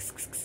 ksk, ksk,